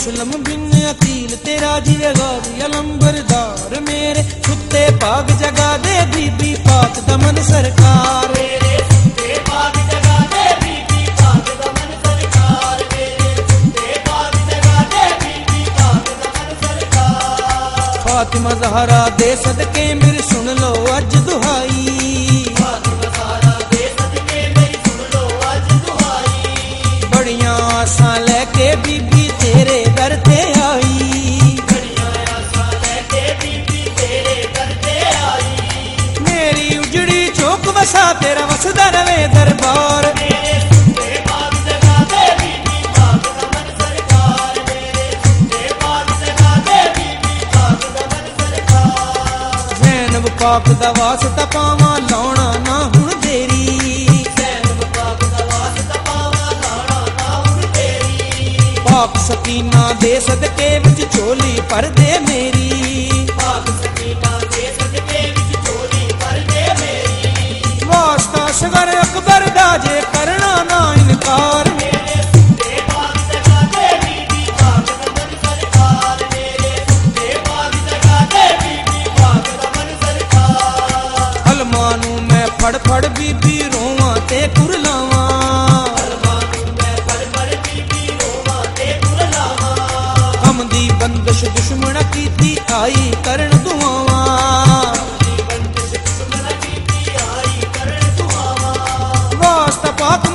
ਅਸਲਮ ਬਿਨ ਅਕੀਲ, ਤੇਰਾ ਜੀਵੇ ਗਾਜ਼ੀ ਅਲੰਬਰਦਾਰ। ਮੇਰੇ ਸੁੱਤੇ ਪਾਗ ਜਗਾ ਦੇ ਬੀਬੀ ਪਾਕ ਦਮਨ ਸਰਕਾਰ। ਫਾਤਿਮਾ ਦੇ ਸਦਕੇ ਮੇਰੇ ਸੁਣ ਲਓ, ਅੱਜ ਦੁਹਾਈ ਪਾਪ ਦਾ ਵਾਸ ਪਾਵਾਂ ਲਾਉਣਾ ਨਾ ਹੁਣ ਦੇਰੀ ਪਾਪ ਪਾਵਾਂ, ਲਾਉਣਾ ਨਾ ਹੁਣ ਦੇਰੀ ਪਾਪ ਸਕੀਨਾ ਦੇ ਸਦਕੇ ਵਿੱਚ ਝੋਲੀ ਭਰ ਦੇ ਮੇਰੀ। ਪਾਪ ਸਕੀਨਾ ਦੇ ਸਦਕੇ ਵਿੱਚ ਝੋਲੀ ਭਰ ਦੇ ਮੇਰੀ ਵਾਸਤਾ ਸ਼ਗਰ ਅਕਬਰ ਦਾ ਜੇ ਕਰਨਾ ਨਾ ਇਨਕਾਰ। ਆਈ ਕਰਨ ਦੁਆਵਾਂ। ਜੀਵਨ ਤੇ ਸਿੱਖ ਮਨ ਕੀਤੀ ਆਈ ਕਰਨ ਦੁਆਵਾਂ। ਵਾਸਤਾ ਪਾਕ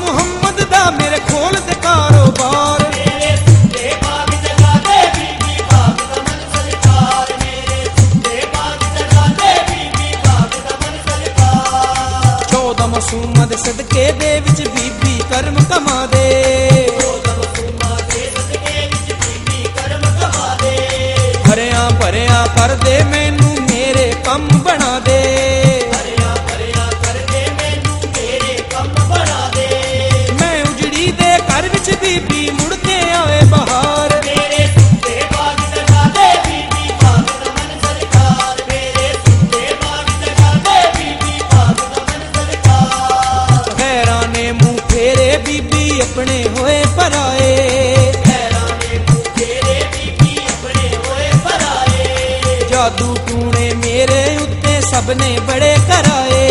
ਆਪਣੇ ਹੋਏ ਪਰਾਏ ਪੈਰਾਂ ਦੇ ਤੇਰੇ ਬੀਬੀ ਆਪਣੇ ਹੋਏ ਪਰਾਏ ਜਾਦੂ ਟੂਣੇ ਮੇਰੇ ਉੱਤੇ ਸਭ ਨੇ ਬੜੇ ਕਰਾਏ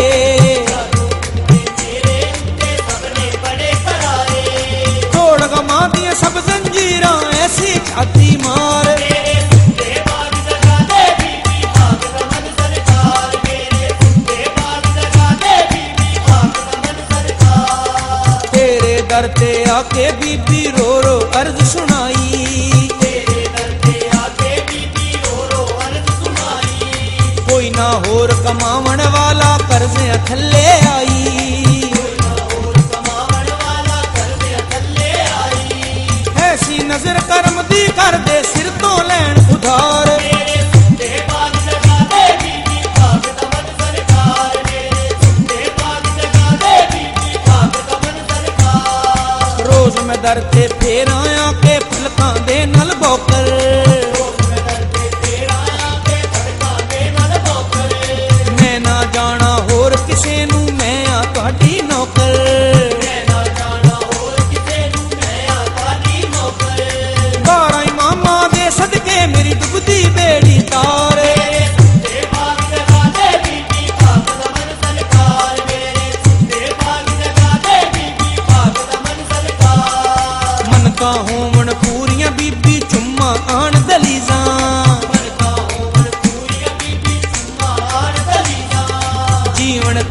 ਸਭ ਜ਼ੰਜੀਰਾਂ ਐਸੀ ਛਾਤੀ ਮਾਂ। करते आके बीबी रो रो, अर्ज़ सुनाई। तेरे दर ते आके बीबी रो रो अर्ज़ सुनाई कोई ना होर कमावण वाला कर्ज थले आई। ऐसी नज़र कर ਦਰ ਤੇ ਫੇਰਾਂ ਆ ਕੇ ਫਲਕਾਂ ਦੇ ਨਾਲ ਬੋਕਰ।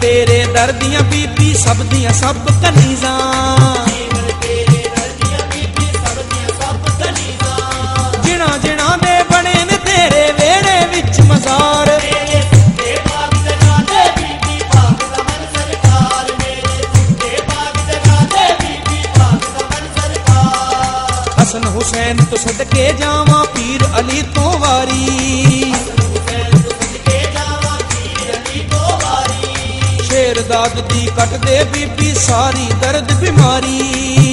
ਤੇਰੇ ਦਰ ਦੀਆਂ ਬੀਬੀ, ਸਭ ਦੀਆਂ ਸਭ ਕਨੀਜ਼ਾਂ। ਜੀਵਨ ਤੇਰੇ ਦਰ ਦੀਆਂ ਬੀਬੀ ਸਭ ਦੀਆਂ ਸਭ ਕਨੀਜ਼ਾਂ ਜਿਣਾ ਜਿਣਾ ਦੇ ਬਣੇ ਨੇ ਤੇਰੇ ਵੇੜੇ ਵਿੱਚ ਮਜ਼ਾਰ। ਹਸਨ ਹੁਸੈਨ ਤੋਂ ਸਦਕੇ ਜਾਵਾਂ ਪੀਰ ਅਲੀ ਤੋਂ ਵਾਰੀ। ਰਾਗ ਦੀ ਕੱਟਦੇ ਬੀਬੀ ਸਾਰੀ ਦਰਦ ਬਿਮਾਰੀ।